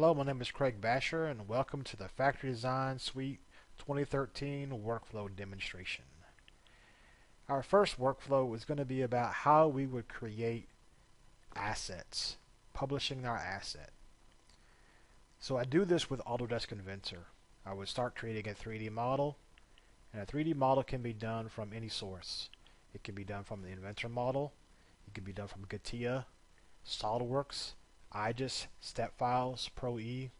Hello, my name is Craig Bashor and welcome to the Factory Design Suite 2013 workflow demonstration. Our first workflow is going to be about how we would create assets, publishing our asset. So I do this with Autodesk Inventor. I would start creating a 3D model and a 3D model can be done from any source. It can be done from the Inventor model, it can be done from CATIA, SOLIDWORKS, Files, Pro E.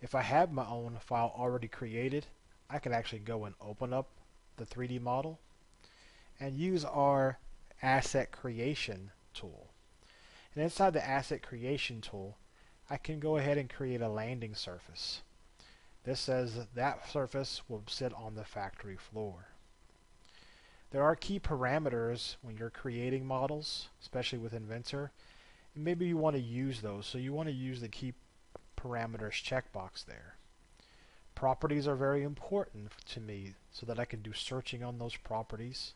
If I have my own file already created, I can actually go and open up the 3D model and use our asset creation tool. And inside the asset creation tool, I can go ahead and create a landing surface. This says that, that surface will sit on the factory floor. There are key parameters when you're creating models, especially with Inventor, maybe you want to use those. So you want to use the key parameters checkbox there. Properties are very important to me so that I can do searching on those properties.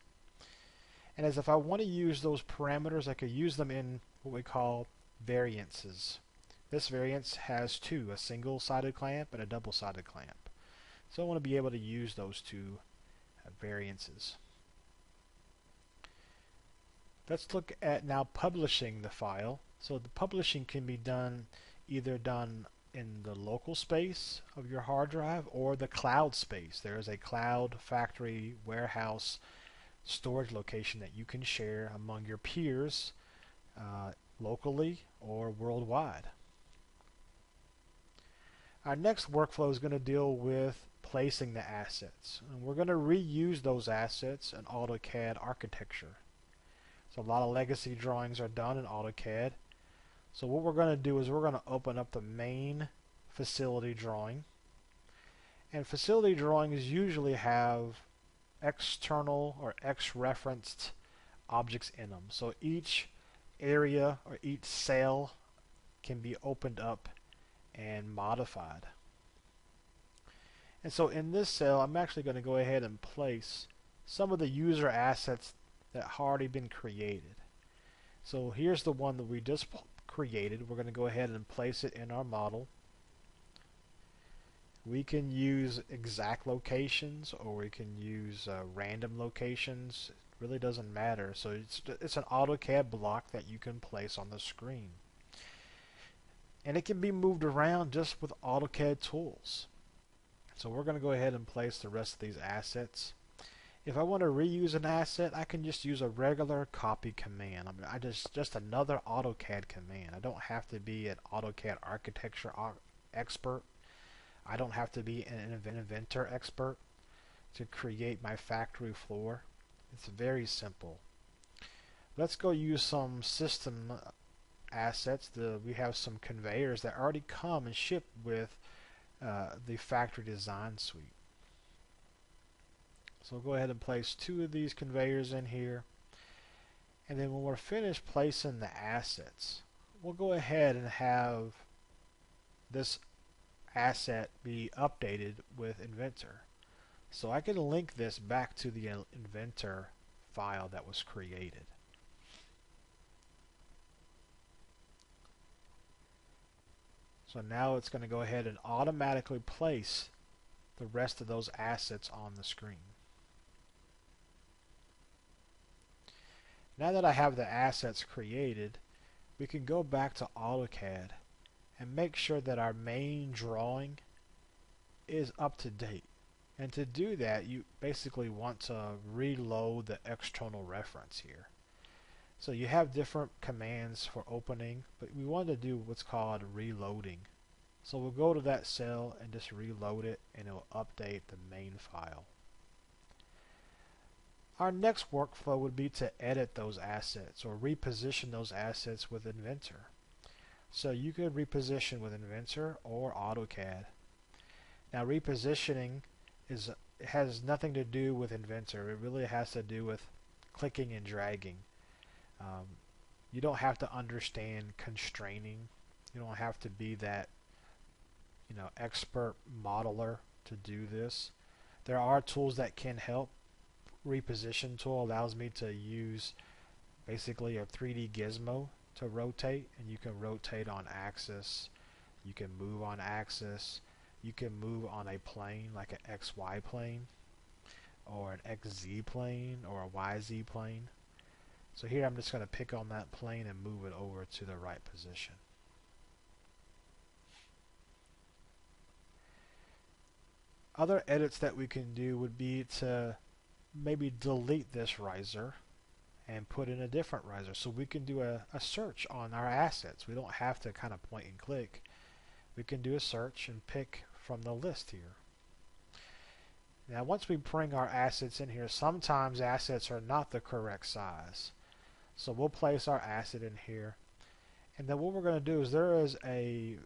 And as if I want to use those parameters, I could use them in what we call variances. This variance has two, a single-sided clamp and a double-sided clamp. So I want to be able to use those two uh, variances. Let's look at now publishing the file. So the publishing can be done either done in the local space of your hard drive or the cloud space. There is a cloud factory warehouse storage location that you can share among your peers uh, locally or worldwide. Our next workflow is going to deal with placing the assets. And we're going to reuse those assets in AutoCAD architecture. So a lot of legacy drawings are done in AutoCAD so what we're going to do is we're going to open up the main facility drawing. And facility drawings usually have external or X-referenced objects in them. So each area or each cell can be opened up and modified. And so in this cell, I'm actually going to go ahead and place some of the user assets that have already been created. So here's the one that we just created. We're going to go ahead and place it in our model. We can use exact locations or we can use uh, random locations. It really doesn't matter. So it's, it's an AutoCAD block that you can place on the screen. And it can be moved around just with AutoCAD tools. So we're going to go ahead and place the rest of these assets. If I want to reuse an asset, I can just use a regular copy command. I mean, I just just another AutoCAD command. I don't have to be an AutoCAD architecture expert. I don't have to be an inventor expert to create my factory floor. It's very simple. Let's go use some system assets. The, we have some conveyors that already come and ship with uh, the factory design suite. So we'll go ahead and place two of these conveyors in here. And then when we're finished placing the assets, we'll go ahead and have this asset be updated with Inventor. So I can link this back to the Inventor file that was created. So now it's going to go ahead and automatically place the rest of those assets on the screen. Now that I have the assets created, we can go back to AutoCAD and make sure that our main drawing is up to date. And to do that, you basically want to reload the external reference here. So you have different commands for opening, but we want to do what's called reloading. So we'll go to that cell and just reload it and it will update the main file. Our next workflow would be to edit those assets or reposition those assets with Inventor. So you could reposition with Inventor or AutoCAD. Now repositioning is has nothing to do with Inventor. It really has to do with clicking and dragging. Um, you don't have to understand constraining. You don't have to be that you know expert modeler to do this. There are tools that can help, reposition tool allows me to use basically a 3D gizmo to rotate and you can rotate on axis You can move on axis. You can move on a plane like an XY plane or an XZ plane or a YZ plane. So here I'm just going to pick on that plane and move it over to the right position. Other edits that we can do would be to maybe delete this riser and put in a different riser. So we can do a, a search on our assets. We don't have to kind of point and click. We can do a search and pick from the list here. Now once we bring our assets in here, sometimes assets are not the correct size. So we'll place our asset in here. And then what we're going to do is there is a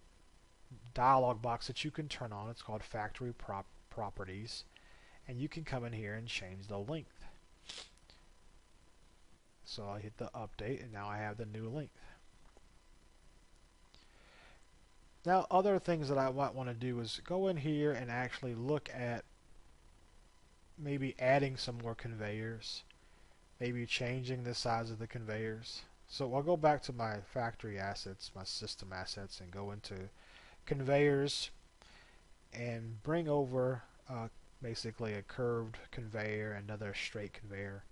dialog box that you can turn on. It's called Factory Prop Properties. And you can come in here and change the length. So I hit the update and now I have the new length. Now other things that I might want to do is go in here and actually look at maybe adding some more conveyors, maybe changing the size of the conveyors. So I'll go back to my factory assets, my system assets, and go into conveyors and bring over uh, basically a curved conveyor, another straight conveyor.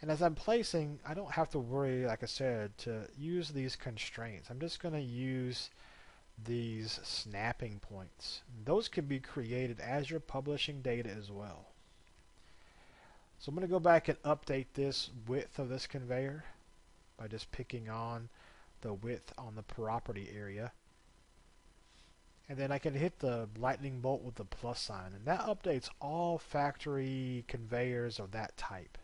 And as I'm placing, I don't have to worry, like I said, to use these constraints. I'm just going to use these snapping points. Those can be created as you're publishing data as well. So I'm going to go back and update this width of this conveyor by just picking on the width on the property area. And then I can hit the lightning bolt with the plus sign and that updates all factory conveyors of that type.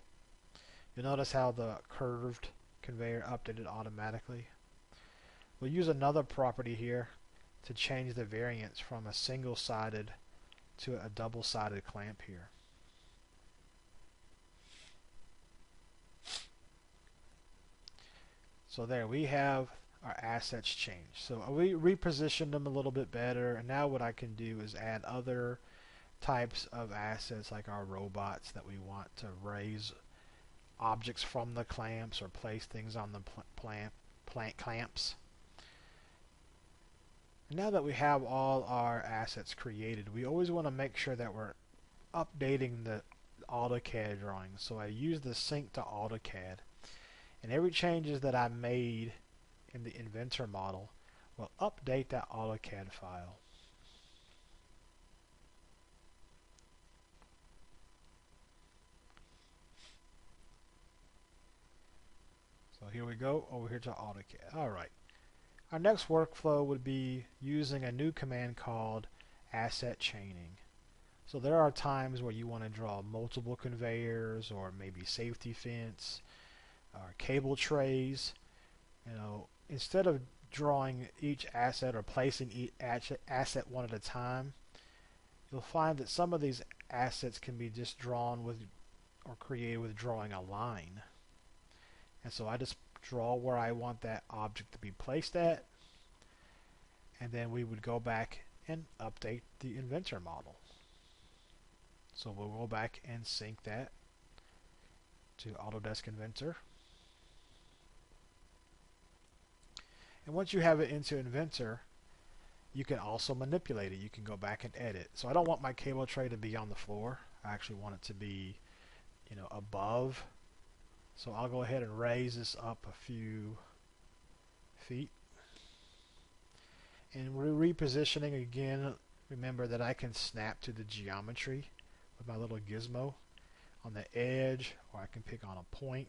You'll notice how the curved conveyor updated automatically. We'll use another property here to change the variance from a single-sided to a double-sided clamp here. So there we have our assets change. So we repositioned them a little bit better and now what I can do is add other types of assets like our robots that we want to raise objects from the clamps or place things on the pl plant, plant clamps. Now that we have all our assets created, we always want to make sure that we're updating the AutoCAD drawing. So I use the sync to AutoCAD. And every changes that I made in the inventor model will update that AutoCAD file. So here we go over here to AutoCAD. Alright. Our next workflow would be using a new command called asset chaining. So there are times where you want to draw multiple conveyors or maybe safety fence or cable trays. You know, instead of drawing each asset or placing each asset one at a time, you'll find that some of these assets can be just drawn with or created with drawing a line. And so I just draw where I want that object to be placed at and then we would go back and update the inventor model. So we'll go back and sync that to Autodesk Inventor. And once you have it into Inventor, you can also manipulate it. You can go back and edit. So I don't want my cable tray to be on the floor. I actually want it to be, you know, above so I'll go ahead and raise this up a few feet. And we're repositioning again. Remember that I can snap to the geometry with my little gizmo on the edge or I can pick on a point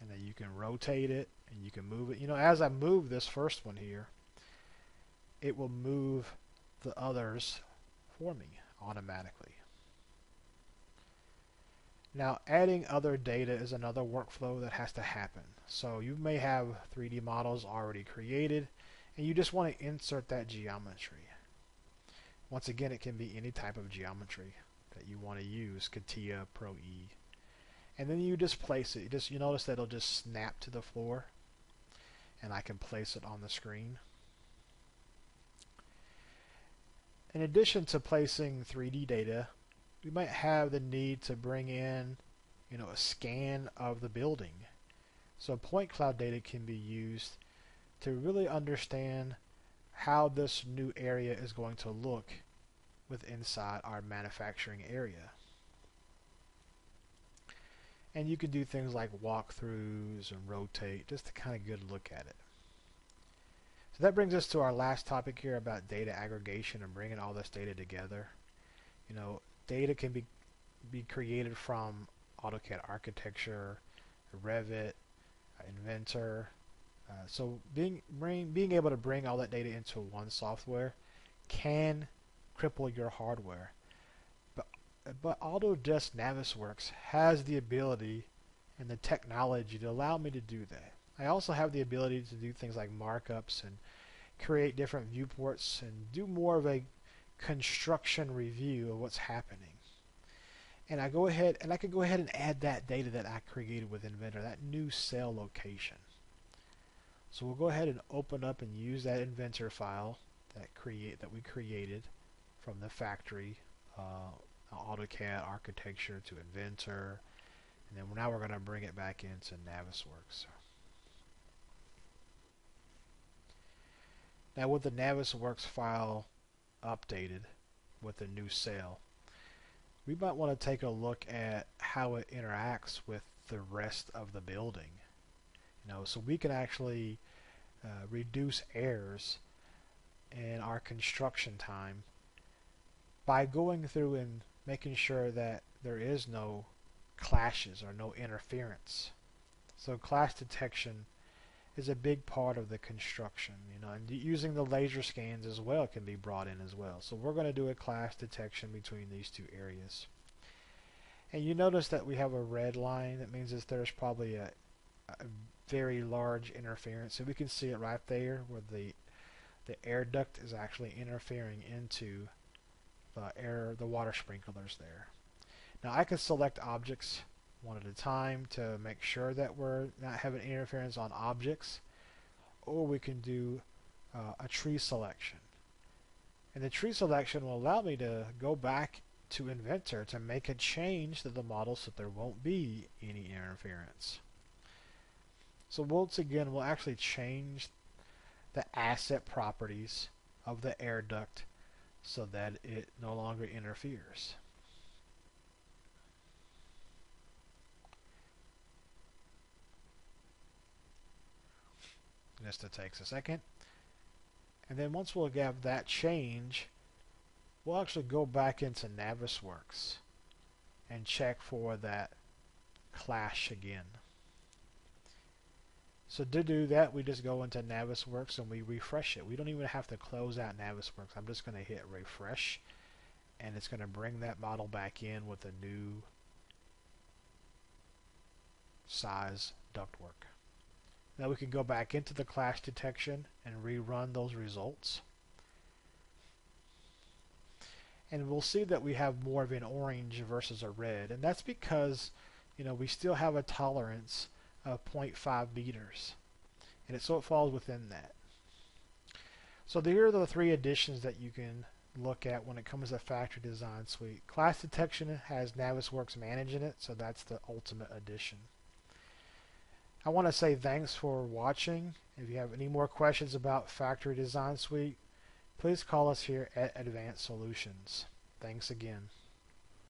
and then you can rotate it and you can move it. You know, as I move this first one here, it will move the others for me automatically. Now adding other data is another workflow that has to happen. So you may have 3D models already created and you just want to insert that geometry. Once again it can be any type of geometry that you want to use, CATIA, Pro E. And then you just place it. You just you notice that it'll just snap to the floor and I can place it on the screen. In addition to placing 3D data, we might have the need to bring in you know a scan of the building so point cloud data can be used to really understand how this new area is going to look with inside our manufacturing area. And you can do things like walkthroughs and rotate just to kind of get a look at it. So that brings us to our last topic here about data aggregation and bringing all this data together. You know, data can be be created from AutoCAD architecture, Revit, Inventor. Uh, so being bring, being able to bring all that data into one software can cripple your hardware. But Autodesk Navisworks has the ability and the technology to allow me to do that. I also have the ability to do things like markups and create different viewports and do more of a construction review of what's happening. And I go ahead and I can go ahead and add that data that I created with Inventor, that new cell location. So we'll go ahead and open up and use that Inventor file that create that we created from the factory uh, AutoCAD architecture to Inventor and then now we're going to bring it back into Navisworks. Now with the Navisworks file updated with the new cell, we might want to take a look at how it interacts with the rest of the building. You know, so we can actually uh, reduce errors in our construction time by going through and making sure that there is no clashes or no interference. So clash detection is a big part of the construction, you know, and using the laser scans as well can be brought in as well. So we're going to do a clash detection between these two areas. And you notice that we have a red line. That means that there's probably a, a very large interference. So we can see it right there where the the air duct is actually interfering into the air, the water sprinklers there. Now I can select objects one at a time to make sure that we're not having interference on objects or we can do uh, a tree selection and the tree selection will allow me to go back to Inventor to make a change to the model so there won't be any interference so once again we'll actually change the asset properties of the air duct so that it no longer interferes This takes a second. And then once we'll have that change, we'll actually go back into Navisworks and check for that clash again. So to do that, we just go into Navisworks and we refresh it. We don't even have to close out Navisworks. I'm just going to hit refresh and it's going to bring that model back in with a new size ductwork. Now we can go back into the clash detection and rerun those results. And we'll see that we have more of an orange versus a red. And that's because you know we still have a tolerance of 0.5 meters. And it, so it falls within that. So here are the three additions that you can look at when it comes to Factory Design Suite. Clash Detection has Navisworks managing it, so that's the ultimate addition. I want to say thanks for watching. If you have any more questions about Factory Design Suite, please call us here at Advanced Solutions. Thanks again.